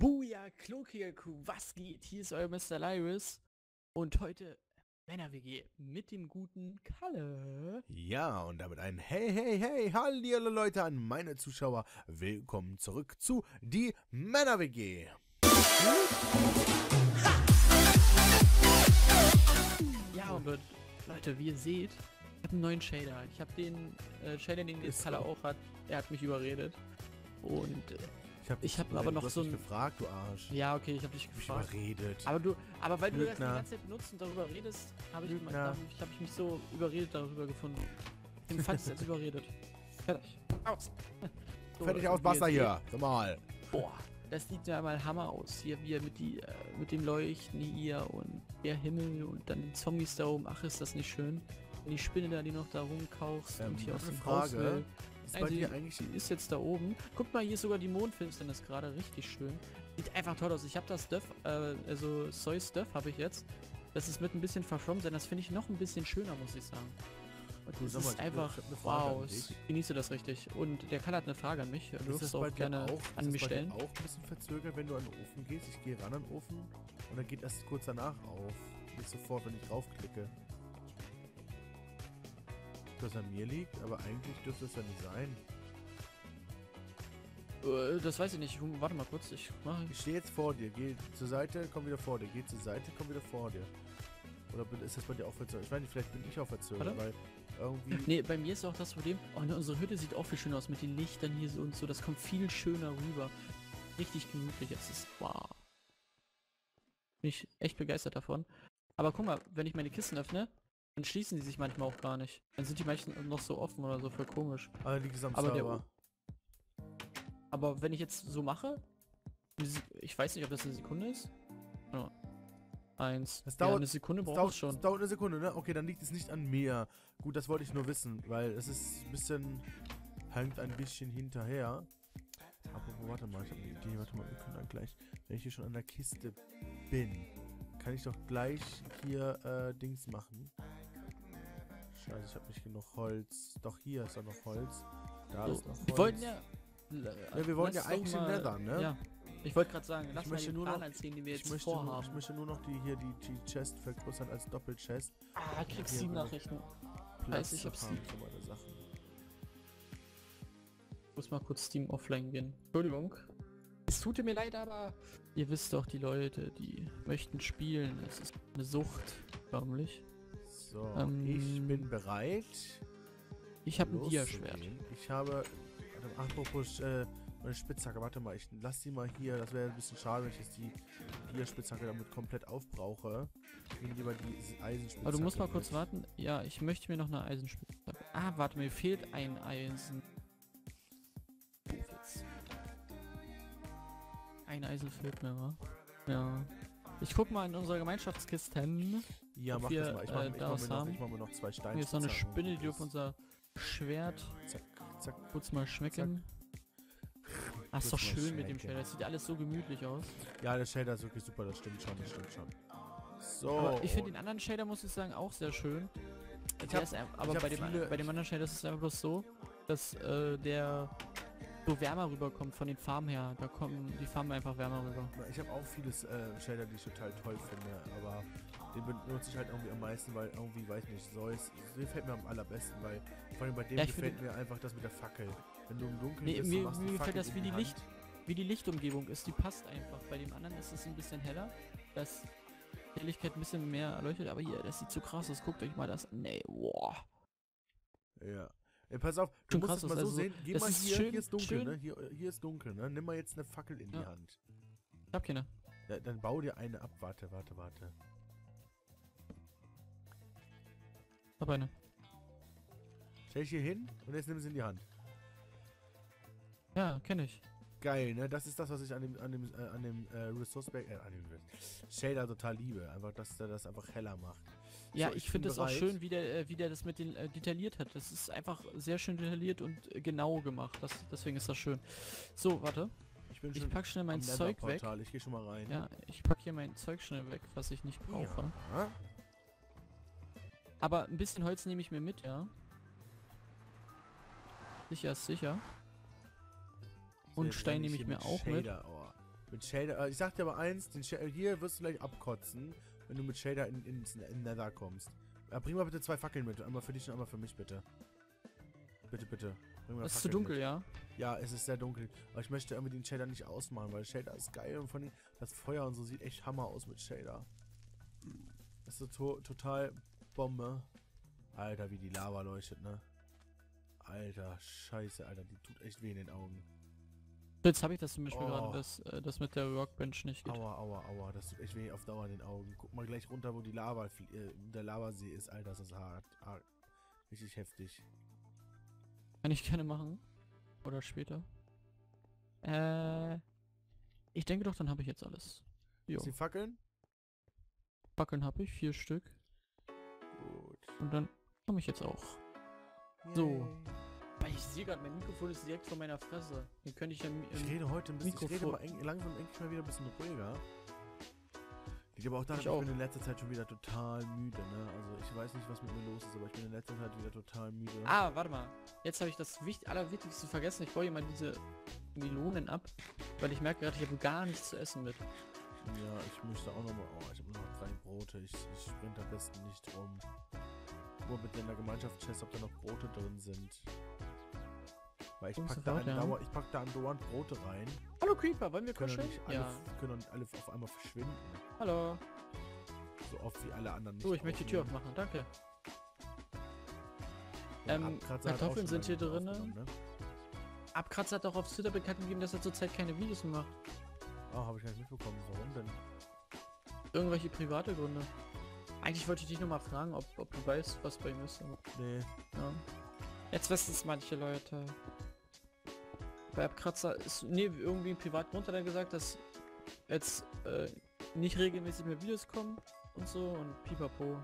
Buja, klokiger Kuh, was geht? Hier ist euer Mr. Lyris und heute Männer-WG mit dem guten Kalle. Ja, und damit ein Hey, hey, hey, hallihallo Leute an meine Zuschauer. Willkommen zurück zu Die Männer-WG. Ja, und Leute, wie ihr seht, ich habe einen neuen Shader. Ich habe den äh, Shader, den jetzt Kalle auch hat. Er hat mich überredet. Und äh, Ich habe hab aber noch so ein- gefragt, du Arsch. ja, okay, ich habe dich gefragt. überredet. Aber du, aber weil du das die Lügner. ganze Zeit benutzt und darüber redest, habe ich, Lügner. hab ich, hab ich mich so überredet darüber gefunden. Den fand ich jetzt überredet. Fertig. Aus. So, Fertig aus, Wasser hier. Normal. seht- Boah, das sieht ja mal Hammer aus. Hier, wie mit, die, äh, mit dem Leuchten hier und der Himmel und dann die Zombies da oben. Ach, ist das nicht schön? Und die Spinne da, die noch da rumkauchst Ähm, und hier aus dem Haus Frage. will. Ist Also, bei dir eigentlich... Die ist jetzt da oben. Guck mal, hier ist sogar die Mondfinsternis gerade richtig schön. Sieht einfach toll aus. Ich habe das Stuff, äh, also Soy Stuff habe ich jetzt. Das ist mit ein bisschen verschwommen sein. Das finde ich noch ein bisschen schöner, muss ich sagen. Du, das mal, ist ich- einfach, wow, genieße das richtig. Und der Kalle hat eine Frage an mich. Du darfst das auch gerne auch, an mich stellen. auch ein bisschen verzögert, wenn du an den Ofen gehst? Ich gehe ran an den Ofen und dann geht erst kurz danach auf. Nicht sofort, wenn ich draufklicke. Das an mir liegt, aber eigentlich dürfte es ja nicht sein. Äh, das weiß ich nicht. Warte mal kurz. Ich mache. Ich stehe jetzt vor dir, geh zur Seite, komm wieder vor dir, geh zur Seite, komm wieder vor dir. Oder ist das bei dir auch verzögert? Ich weiß nicht, vielleicht bin ich auch verzögert, weil irgendwie... Nee, bei mir ist auch das Problem. Oh, ne, unsere Hütte sieht auch viel schöner aus mit den Lichtern hier so und so. Das kommt viel schöner rüber. Richtig gemütlich. Es ist wow. Bin ich echt begeistert davon. Aber guck mal, wenn ich meine Kisten öffne, dann schließen die sich manchmal auch gar nicht. Dann sind die meistens noch so offen oder so, voll komisch. Aber am Aber der-. Aber wenn ich jetzt so mache, ich weiß nicht, ob das eine Sekunde ist. Ja. Eins. Es ja, dauert- eine Sekunde Es braucht dauert, schon. es dauert eine Sekunde, ne? Okay, dann liegt es nicht an mir. Gut, das wollte ich nur wissen, weil es ist ein bisschen... hängt ein bisschen hinterher. Aber warte mal, ich habe eine Idee. Warte mal, wir können dann gleich, wenn ich hier schon an der Kiste bin, kann ich doch gleich hier äh, Dings machen. Scheiße, ich habe nicht genug Holz. Doch, hier ist doch noch Holz. Da So, ist noch Holz. wir wollten ja... Ja, wir wollen ja eigentlich mal- Nether, ne? Ja. Ich wollte gerade sagen, lass mal möchte den nur Plan noch- erzählen, den wir Ich jetzt möchte, nur, vorhaben. ich möchte nur noch die hier die, die Chest vergrößern als Doppelchest. Ah, kriegst sieben genug Nachrichten. Platz ich Sachen. Ich muss mal kurz Steam offline gehen. Entschuldigung. Es tut mir leid, aber ihr wisst doch, die Leute, die möchten spielen. Es ist eine Sucht, förmlich. So, Ähm, ich bin bereit. Ich habe ein. Diaschwert. Ich habe. Mal, apropos, äh, meine Spitzhacke. Warte mal, ich lass die mal hier. Das wäre ein bisschen schade, wenn ich jetzt die Dia-Spitzhacke damit komplett aufbrauche. Ich nehme lieber die Eisenspitzhacke. Aber du musst mal kurz mit. warten. Ja, ich möchte mir noch eine Eisenspitze. Ah, warte, mir fehlt ein Eisen. Ein Eisen fehlt mir, wa? Ja. Ich guck mal in unsere Gemeinschaftskisten. Ja, ob mach wir, das mal. Ich äh, mache mach mir, noch- ich mach mir noch zwei Steine. Hier ist noch eine Spinne, die auf unser Schwert Zack, zack. kurz mal schmecken. Ah, ist doch schön mit dem. Shader. Das sieht alles so gemütlich aus. Ja, der Shader ist wirklich super. Das stimmt schon. Das stimmt schon. So. Aber ich finde den anderen Shader, muss ich sagen, auch sehr schön. Ich hab- ist aber bei dem, viele- bei dem anderen Shader ist es einfach bloß so, dass äh, der so wärmer rüberkommt von den Farben her. Da kommen die Farben einfach wärmer rüber. Ich habe auch vieles äh, Shader, die ich total toll finde, aber den benutze ich halt irgendwie am meisten, weil irgendwie, weiß nicht, Zeus, der gefällt mir am allerbesten, weil vor allem bei dem Ja, gefällt mir einfach das mit der Fackel. Wenn du im Dunkeln Nee, bist, mir- machst mir die gefällt das wie die Hand. Licht- Wie die Lichtumgebung ist, die passt einfach. Bei dem anderen ist es ein bisschen heller, dass die Helligkeit ein bisschen mehr erleuchtet, aber hier, das sieht so krass aus. Guckt euch mal das an. Nee, wow. Ja. Ey, pass auf, du Schon musst krass, es mal also so sehen. Geh mal ist hier, schön- hier ist dunkel, schön- ne? Hier, hier ist dunkel, ne? Nimm mal jetzt eine Fackel in die Ja. Hand. Ich hab keine. Ja, dann bau dir eine ab. Warte, warte, warte. Hab eine. Stell dich hier hin und jetzt nimm sie in die Hand. Ja, kenne ich. Geil, ne? Das ist das, was ich an dem, an dem, äh, an dem äh, Resource Back, äh, an dem Shader total liebe. Einfach, dass der das einfach heller macht. Ja, So, ich bin finde es auch schön, wie der, äh, wie der das mit den äh, detailliert hat. Das ist einfach sehr schön detailliert und äh, genau gemacht. Das, deswegen ist das schön. So, warte. Ich bin Ich pack schnell mein Zeug weg. Ich gehe schon mal rein. Ja, ich pack hier mein Zeug schnell weg, was ich nicht brauche. Ja. Aber ein bisschen Holz nehme ich mir mit, ja. Sicher ist sicher. Und Stein nehme ich mir mit auch mit. Shader, Oh. Mit Shader, äh, ich sag dir aber eins, den Shader, hier wirst du gleich abkotzen, wenn du mit Shader in, ins in Nether kommst. Ja, bring mal bitte zwei Fackeln mit. Einmal für dich und einmal für mich, bitte. Bitte, bitte. Es ist zu dunkel, mit. ja? Ja, es ist sehr dunkel. Aber ich möchte irgendwie den Shader nicht ausmachen, weil Shader ist geil und von das Feuer und so sieht echt Hammer aus mit Shader. Das ist so to total Bombe. Alter, wie die Lava leuchtet, ne? Alter, scheiße, Alter, die tut echt weh in den Augen. Jetzt habe ich das zum Beispiel Oh. gerade, dass äh, das mit der Workbench nicht geht. Aua, aua, aua, das tut echt weh auf Dauer in den Augen. Guck mal gleich runter, wo die Lava, äh, der Lavasee ist, Alter, das ist hart. hart. Richtig heftig. Kann ich gerne machen. Oder später. Äh. Ich denke doch, dann habe ich jetzt alles. Jo. Ist die Fackeln? Fackeln habe ich, vier Stück. Und dann komme ich jetzt auch. So. Yay. Weil ich sehe gerade, mein Mikrofon ist direkt vor meiner Fresse. Den könnte ich ja Ich rede heute ein bisschen, ich rede Mikrofon- mal eng, langsam endlich mal wieder ein bisschen ruhiger. Liegt aber auch daran, Ich ich, auch. bin in letzter Zeit schon wieder total müde, ne? Also ich weiß nicht, was mit mir los ist, aber ich bin in letzter Zeit wieder total müde. Ah, warte mal. Jetzt habe ich das Wicht Allerwichtigste vergessen. Ich baue hier mal diese Melonen ab, weil ich merke gerade, ich habe gar nichts zu essen mit. Ja, ich möchte auch nochmal. Oh, ich habe nur noch drei Brote. Ich, ich sprinte am besten nicht rum. Nur bitte in der Gemeinschaftschest, ob da noch Brote drin sind. Weil ich pack, da andauer, ich pack da andauernd Brote rein. Hallo Creeper, wollen wir Können kuscheln? nicht alle, Ja. können nicht alle auf einmal verschwinden. Hallo. So oft wie alle anderen nicht. So, ich möchte die Tür aufmachen. Danke. Ja, Ähm, Kartoffeln sind hier aufgenommen, Ne? Abkratzer hat auch auf Twitter bekannt gegeben, dass er zurzeit keine Videos mehr macht. Oh, habe ich gar nicht mitbekommen. Warum denn? Irgendwelche private Gründe. Eigentlich wollte ich dich nur mal fragen, ob, ob du weißt, was bei ihm ist. Nee. Ja. Jetzt wissen es manche Leute. Bei Abkratzer ist, nee, irgendwie ein privat hat er gesagt, dass jetzt äh, nicht regelmäßig mehr Videos kommen und so und pipapo.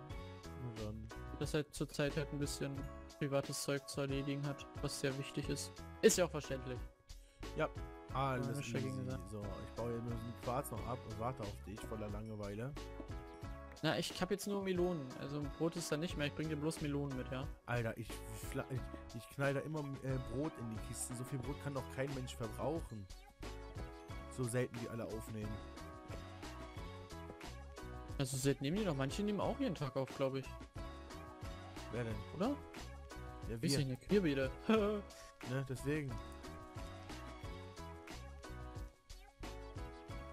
Dann. Dass er zurzeit halt ein bisschen privates Zeug zu erledigen hat, was sehr wichtig ist. Ist ja auch verständlich. Alles hab ich schon easy. gesagt. So, ich baue hier nur den Quarz noch ab und warte auf dich voller Langeweile. Na, ich habe jetzt nur Melonen. Also Brot ist da nicht mehr. Ich bringe dir bloß Melonen mit, ja. Alter, ich, ich, ich knall da immer äh, Brot in die Kiste. So viel Brot kann doch kein Mensch verbrauchen. So selten die alle aufnehmen. Also seit nehmen die doch. Manche nehmen auch jeden Tag auf, glaube ich. Wer denn? Oder? Ja, Weiß wir. nicht. Wir beide. Ne, deswegen.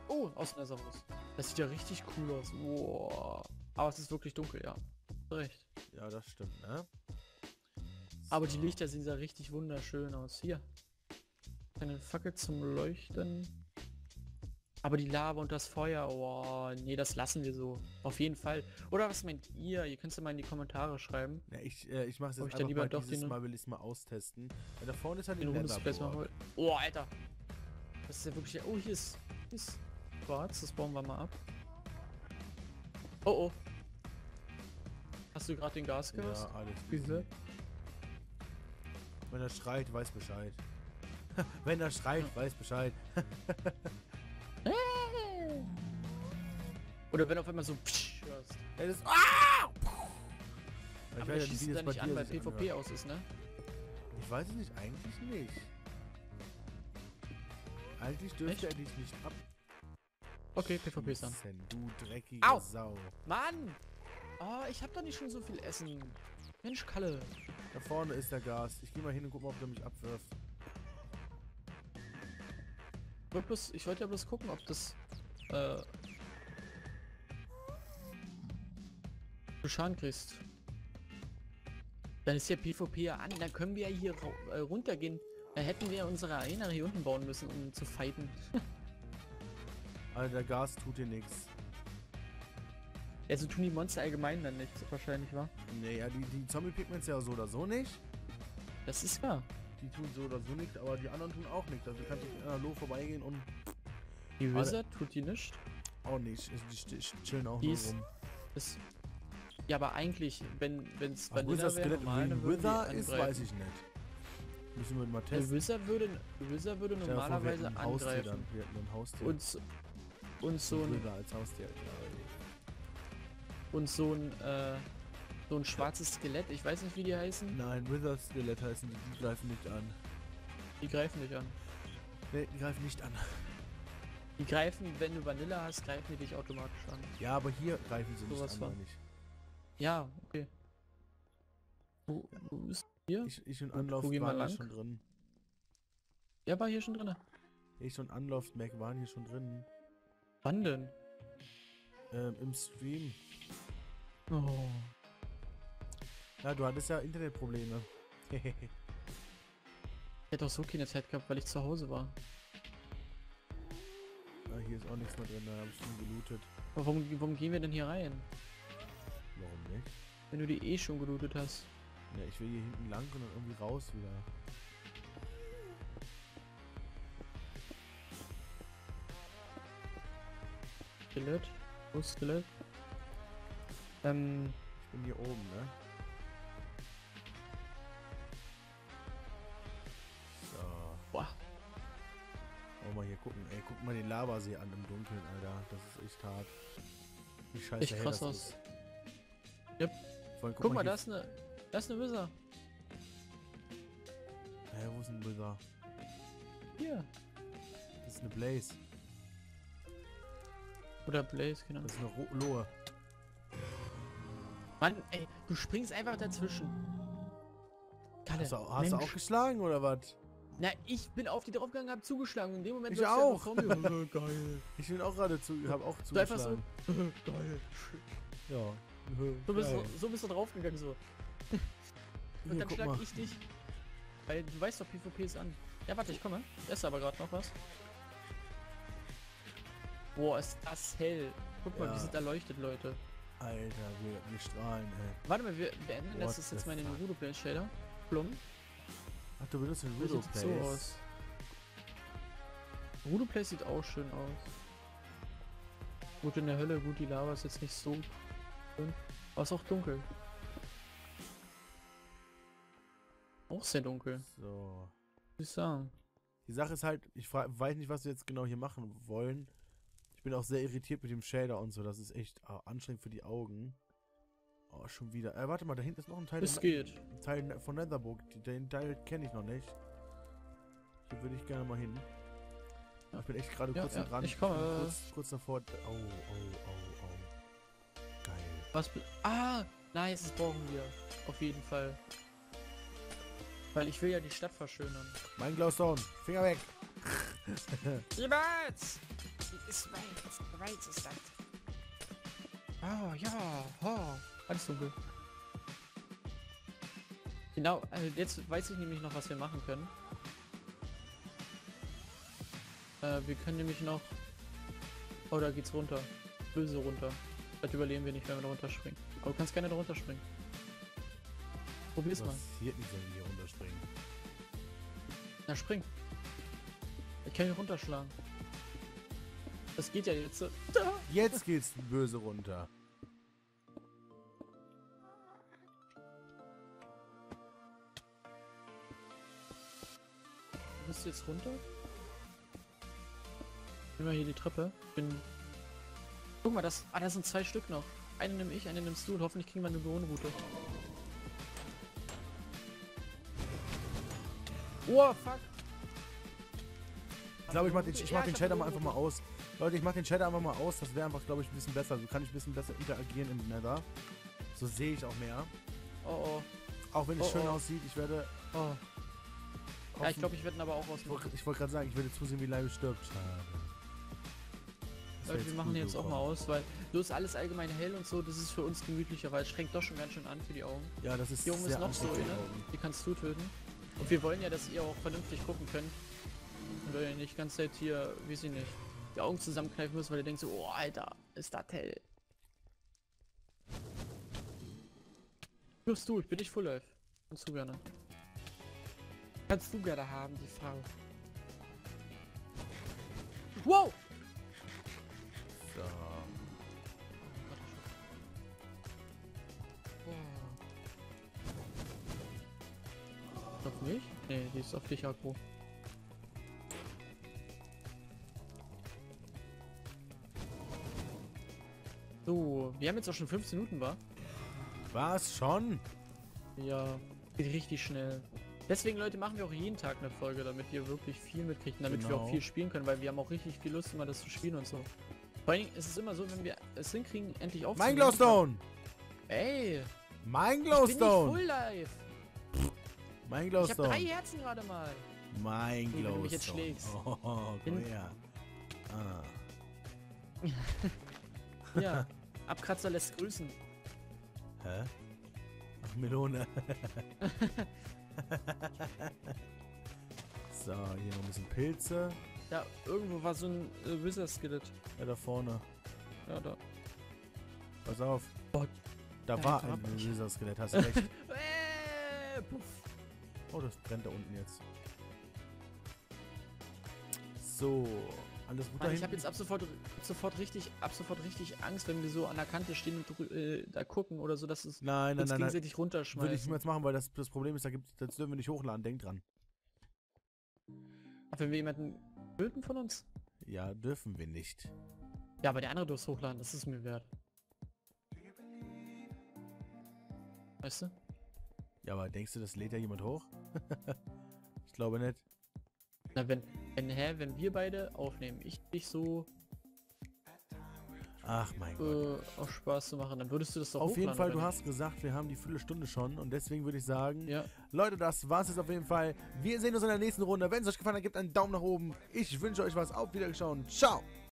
oh, aus dem raus. Das sieht ja richtig cool aus. Wow. Aber es ist wirklich dunkel, ja. Recht. Ja, das stimmt, ne? Aber die So. Lichter sehen ja richtig wunderschön aus. Hier. Eine Fackel zum Leuchten. Aber die Lava und das Feuer, oh, nee, das lassen wir so. Auf jeden Fall. Oder was meint ihr? Ihr könnt es ja mal in die Kommentare schreiben. Ja, ich, äh, ich mach's Ob jetzt ich einfach lieber mal doch dieses den- Mal will ich es mal austesten. Ja, da vorne ist halt die Netherburg. wir. Oh, Alter. Das ist ja wirklich... Oh, hier ist... Hier ist Quarz. Das bauen wir mal ab. Oh, oh. Hast du gerade den Gas gehört? Ja, alles Diese? Wenn er schreit, weiß Bescheid. Wenn er schreit, weiß Bescheid. Oder wenn auf einmal so... Psch, hörst. Ja, das ah! Ich Aber weiß der ja schießt wie da das bei nicht an, weil PvP anhört. aus ist, ne? Ich weiß es nicht, eigentlich nicht. Eigentlich dürfte Echt? er dich nicht ab. Okay, PvP ist an. Du dreckige Au! Sau. Mann! Oh, ich hab doch nicht schon so viel Essen. Mensch, Kalle. Da vorne ist der Gas. Ich geh mal hin und guck mal, ob der mich abwirft. Ich wollte bloß- Ich wollte ja bloß gucken, ob das... Äh... Du Schaden kriegst. Dann ist ja PvP ja an. Dann können wir ja hier äh, runtergehen. Da hätten wir unsere Arena hier unten bauen müssen, um zu fighten. Also der Gas tut dir nichts. Also tun die Monster allgemein dann nichts, wahrscheinlich, wa? Nee, ja, die, die Zombie-Pigments ja so oder so nicht. Das ist wahr. Die tun so oder so nicht, aber die anderen tun auch nicht. Also du kannst in einer Loh vorbeigehen und Die Wizard tut die nicht. auch nicht. Also Die st- chillen auch Die nur ist- rum. Das ja, aber eigentlich, wenn es Vanilla Wizard wäre, normal, dann die Wither ist, angreifen. weiß ich nicht. Müssen wir mal testen. Wizard würde, Wizard würde normalerweise angreifen. Dann. Und, und so ein Haustier. und so ein, äh, so ein schwarzes Skelett, ich weiß nicht wie die heißen, Nein, Wither Skelett heißen die, die greifen nicht an. die greifen dich an. Nee, die greifen nicht an. Die greifen, wenn du Vanille hast, greifen die dich automatisch an. Ja, aber hier greifen sie nicht Sowas an, war- meine ich. Ja, okay. Wo, wo ist hier? Ich, ich und Anlauf wir waren schon drin. Der war hier schon drin. Ich und Anlauf Mac waren hier schon drin. Wann denn? Ähm, Im Stream. Oh. Ja, du hattest ja Internetprobleme. Ich hätte auch so keine Zeit gehabt, weil ich zu Hause war. ah, hier ist auch nichts mehr drin, da habe ich schon gelootet. Aber warum, warum gehen wir denn hier rein? Warum nicht? Wenn du die eh schon gelootet hast. Ja, ich will hier hinten lang und dann irgendwie raus wieder. Skelett. Wo ist Skelett? Ähm, Ich bin hier oben, ne? So. boah. Wollen wir mal hier gucken. Ey, guck mal den Lavasee an im Dunkeln, Alter. Das ist echt hart. Wie scheiße Echt krass aus. ist. Yep. Allem, Guck, mal, hier- da ist eine. Da ist eine Wizard. Hä, wo ist ein Wither? Hier. Das ist eine Blaze. Oder Blaze, genau. Das ist eine Ro Lohe. Mann, ey, du springst einfach dazwischen. Kalle, Hast, du, hast du auch geschlagen oder was? Na, ich bin auf die draufgegangen, hab zugeschlagen. In dem Moment Ich du auch. vor mir. Geil. Ich bin auch gerade zu, hab auch So einfach so. zugeschlagen. Geil. Ja. So bist, Geil. du, so bist du draufgegangen, so. Und Hier, dann schlag mal. ich dich. Weil du weißt doch, PvP ist an. Ja, warte, ich komme. Da ist aber gerade noch was. Boah, ist das hell. Guck mal, Ja. wir sind erleuchtet, Leute. Alter, wir, wir strahlen, ey. Warte mal, wir beenden What das ist jetzt mal in den? Rudo Play Shader. Plum. Ach, du benutzt den Rudo sieht so aus? Rudo Play sieht auch schön aus. Gut in der Hölle, gut die Lava ist jetzt nicht so schön. Aber ist auch dunkel. Auch sehr dunkel, So. muss ich sagen. Die Sache ist halt, ich weiß nicht, was wir jetzt genau hier machen wollen. Ich bin auch sehr irritiert mit dem Shader und so. Das ist echt ah, anstrengend für die Augen. Oh, schon wieder. Äh, warte mal, da hinten ist noch ein Teil, Es geht. ein Teil von Netherburg. Den Teil kenne ich noch nicht. Hier würde ich gerne mal hin. Ich bin echt gerade Ja, kurz ja, dran. ich komme. Kurz, kurz davor. Oh, oh, oh, oh. Geil. Was? Ah, nice, das brauchen wir. Auf jeden Fall. Weil ich will ja die Stadt verschönern. Mein Glowstone. Finger weg. Niemals! Ist weit, weit ist das. Ah, ja, ha. Alles dunkel. Genau, also jetzt weiß ich nämlich noch, was wir machen können. Äh, wir können nämlich noch... Oh, da geht's runter. Böse runter. Vielleicht überleben wir nicht, wenn wir da runterspringen. Aber du kannst gerne da runterspringen. Probier's mal. Passiert nicht, wenn wir hier runterspringen. Na, spring. Ich kann ihn runterschlagen. Das geht ja jetzt. Jetzt geht's böse runter. Du bist jetzt runter? Nimm mal hier die Treppe. Ich bin. Guck mal, das. Ah, da sind zwei Stück noch. Eine nehme ich, eine nimmst du und hoffentlich kriegen wir eine Bewohnroute. Oh, fuck. Ich glaube, ich mach den, ich Ja, mach den hab Shader mal einfach mal aus. Leute, ich mach den Shader einfach mal aus. Das wäre einfach, glaube ich, ein bisschen besser. So kann ich ein bisschen besser interagieren im Nether. So sehe ich auch mehr. Oh, Auch wenn es Oh, schön oh. aussieht, ich werde. oh. Oh. Ja, ich glaube, ich werde ihn aber auch ich ausmachen. wollte ich wollt gerade sagen, ich werde zusehen, wie Leib stirbt. Schade. Leute, wir machen den jetzt auch mal aus, weil so ist alles allgemein hell und so, das ist für uns gemütlicher, weil es schränkt doch schon ganz schön an für die Augen. Ja, das ist oben sehr ist noch so eine, die Augen. die kannst du töten. Und wir wollen ja, dass ihr auch vernünftig gucken könnt. Und ihr nicht ganz Zeit hier, wie sie nicht, die Augen zusammenkneifen müsst, weil ihr denkt so, oh Alter, ist das hell. Wirst du, ich bin nicht Full Life. Kannst du gerne. Kannst du gerne haben, die Frau. Wow! So. Auf mich? Nee, die ist auf dich aggro. So, wir haben jetzt auch schon 15 Minuten, war? Was? Schon? Ja, geht richtig schnell. Deswegen, Leute, machen wir auch jeden Tag eine Folge, damit ihr wirklich viel mitkriegt und damit wir Genau. auch viel spielen können, weil wir haben auch richtig viel Lust, immer das zu spielen und so. Vor allen Dingen ist es immer so, wenn wir es hinkriegen, endlich Mein aufzunehmen. Glowstone! Ey, Mein ich bin nicht Glowstone! full live. Mein Ich habe drei Glowstone! Herzen gerade mal. Mein Nee, wenn du Glowstone. mich jetzt schlägst. Oh, komm her. Ah. Ja, Abkratzer lässt grüßen. Hä? Ach, Melone. so, hier noch ein bisschen Pilze. Ja, irgendwo war so ein äh, Wizard-Skillet. Ja, da vorne. Ja, da. Pass auf. Oh. Da Ja, war da ein. Laserskelett, hast du recht. Äh, puff. Oh, das brennt da unten jetzt. So, alles gut Mann, ich habe jetzt ab sofort, ab sofort richtig, ab sofort richtig Angst, wenn wir so an der Kante stehen und äh, da gucken oder so, dass es Nein, nein, uns nein, nein. gegenseitig Würde ich runterschmeißt. niemals machen, weil das, das Problem ist, da gibt, das dürfen wir nicht hochladen. Denk dran. Wenn wir jemanden töten von uns? Ja, dürfen wir nicht. Ja, aber der andere durfte hochladen, das ist mir wert. Weißt du? Ja, aber denkst du, das lädt ja jemand hoch? ich glaube nicht. Na, wenn, wenn, hä, wenn wir beide aufnehmen, ich dich so Ach mein Gott. äh, auf Spaß zu machen, dann würdest du das doch Auf jeden Fall, du hast gesagt, wir haben die Viertelstunde schon und deswegen würde ich sagen, Ja, Leute, das war's jetzt auf jeden Fall. Wir sehen uns in der nächsten Runde. Wenn es euch gefallen hat, gebt einen Daumen nach oben. Ich wünsche euch was. Auf Wiederschauen. Ciao.